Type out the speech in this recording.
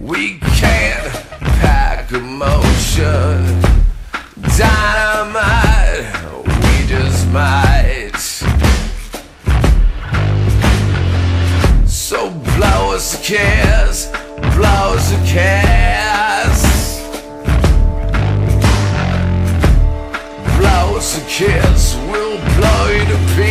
We can't pack emotion. Dynamite, we just might. So blow us a kiss, blow us a kiss. Blow us a kiss, we'll blow you to pieces.